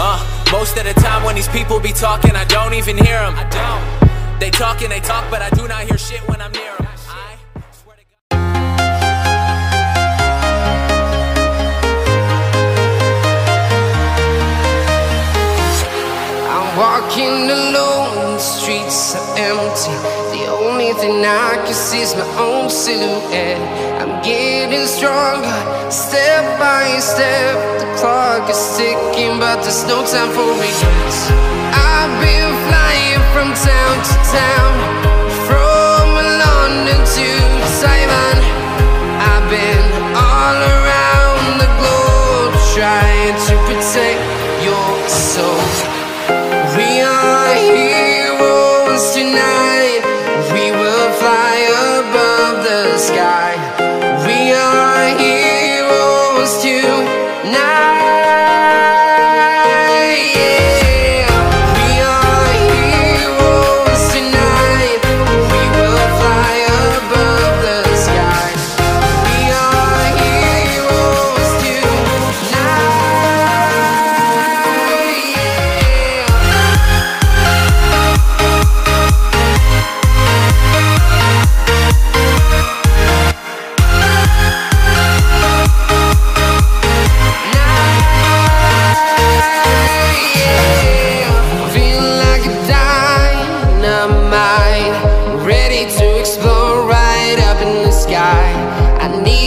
Uh, most of the time when these people be talking, I don't even hear them. I don't. They talk and they talk, but I do not hear shit when I'm near them. I'm walking alone, the streets are empty. The only thing I can see is my own silhouette. I'm getting stronger, step by step. Clock is ticking, but there's no time for regrets. I've been flying from town to town, from London to Taiwan. I've been all around the globe trying to protect your soul. We are heroes tonight. We will fly above the sky. We are heroes tonight.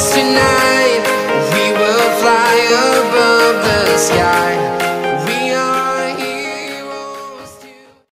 tonight.